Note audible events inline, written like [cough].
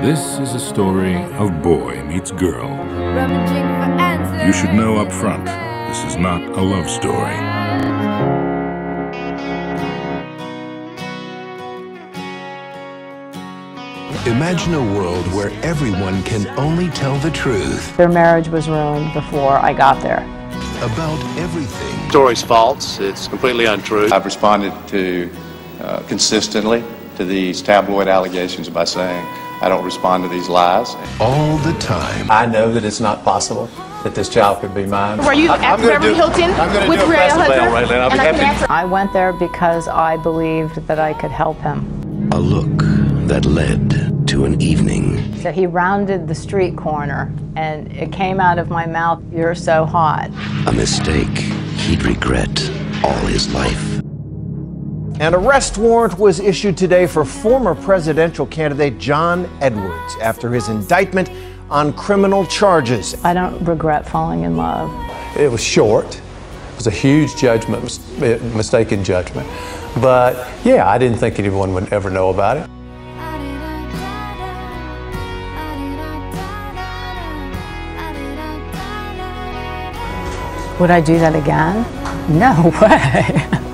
This is a story of boy meets girl. You should know up front, this is not a love story. Imagine a world where everyone can only tell the truth Their marriage was ruined before I got there. about everything. The story's false. It's completely untrue. I've responded to uh, consistently to these tabloid allegations by saying I don't respond to these lies. all the time. I know that it's not possible that this child could be mine. Were you at Beverly Hilton I'm gonna with do a Ray Crystal Hudson? Right now. I'll be I can happy. answer I went there because I believed that I could help him. A look that led to an evening. So he rounded the street corner and it came out of my mouth, You're so hot. A mistake he'd regret all his life. An arrest warrant was issued today for former presidential candidate John Edwards after his indictment on criminal charges. I don't regret falling in love. It was short. It was a huge judgment, mis- mistaken judgment. But yeah, I didn't think anyone would ever know about it. Would I do that again? No [laughs] way.